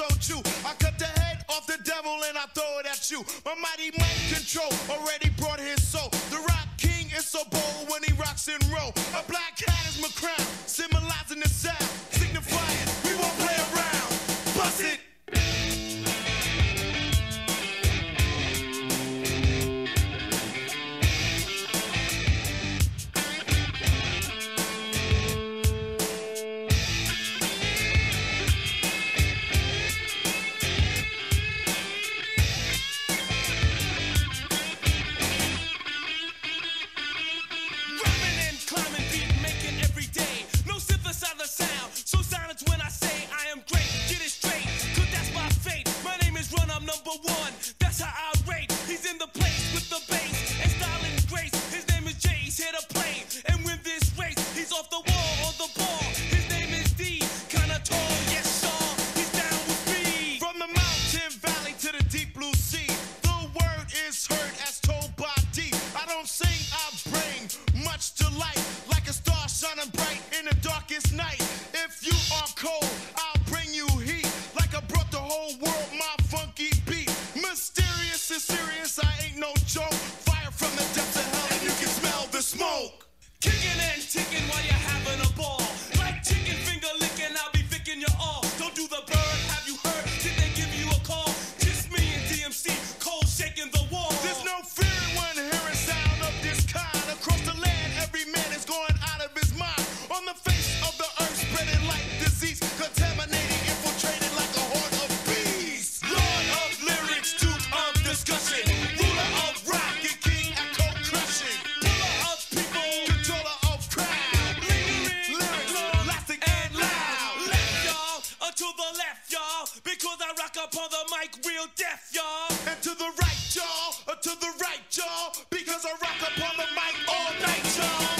so true. I cut the head off the devil and I throw it at you. My mighty mind control already brought his soul. The rock king is so bold when he rocks and row. A black hat is my crown, symbolizing the sound. this night. If you are cold, I'll bring you heat. Like I brought the whole world my funky beat. Mysterious and serious. Because I rock up on the mic real deaf, y'all. And to the right, y'all. Or to the right, y'all. Because I rock up on the mic all night, y'all.